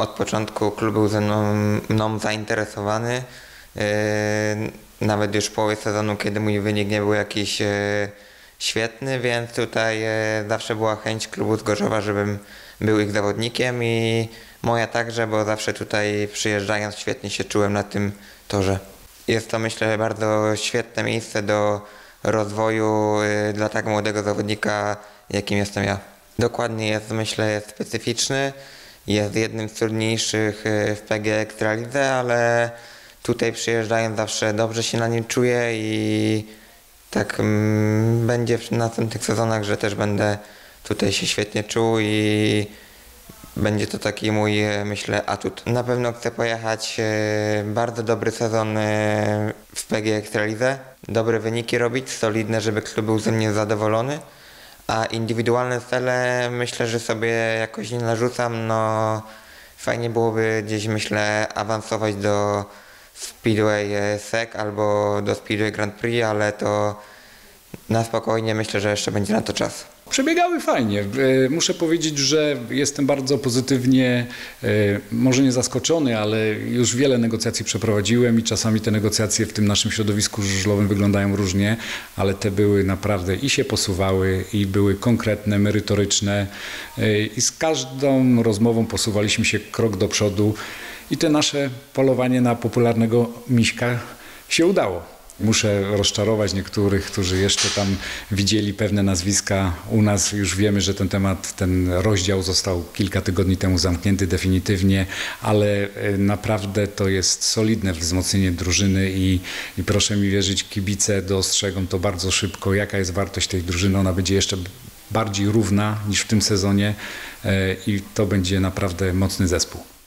od początku klub był ze mną, mną zainteresowany. Yy, Nawet już w połowie sezonu, kiedy mój wynik nie był jakiś yy, świetny, więc tutaj yy, zawsze była chęć klubu z Gorzowa, żebym był ich zawodnikiem i moja także, bo zawsze tutaj przyjeżdżając świetnie się czułem na tym torze. Jest to myślę bardzo świetne miejsce do rozwoju dla tak młodego zawodnika, jakim jestem ja. Dokładnie jest, myślę, specyficzny. Jest jednym z trudniejszych yy, w PG Ekstralidze, ale tutaj przyjeżdżając zawsze dobrze się na nim czuję i tak mm, będzie w następnych sezonach, że też będę tutaj się świetnie czuł i będzie to taki mój, e, myślę, atut. Na pewno chcę pojechać e, bardzo dobry sezon e, w PG Ekstralidze, dobre wyniki robić, solidne, żeby klub był ze mnie zadowolony, a indywidualne cele myślę, że sobie jakoś nie narzucam, no fajnie byłoby gdzieś, myślę, awansować do Speedway SEC albo do Speedway Grand Prix, ale to na spokojnie myślę, że jeszcze będzie na to czas. Przebiegały fajnie. E, Muszę powiedzieć, że jestem bardzo pozytywnie, e, może nie zaskoczony, ale już wiele negocjacji przeprowadziłem i czasami te negocjacje w tym naszym środowisku żużlowym wyglądają różnie, ale te były naprawdę i się posuwały, i były konkretne, merytoryczne e, i z każdą rozmową posuwaliśmy się krok do przodu i te nasze polowanie na popularnego miśka się udało. Muszę rozczarować niektórych, którzy jeszcze tam widzieli pewne nazwiska. U nas już wiemy, że ten temat, ten rozdział został kilka tygodni temu zamknięty definitywnie, ale e, naprawdę to jest solidne wzmocnienie drużyny i, i proszę mi wierzyć, kibice dostrzegą to bardzo szybko, jaka jest wartość tej drużyny. Ona będzie jeszcze bardziej równa niż w tym sezonie e, i to będzie naprawdę mocny zespół.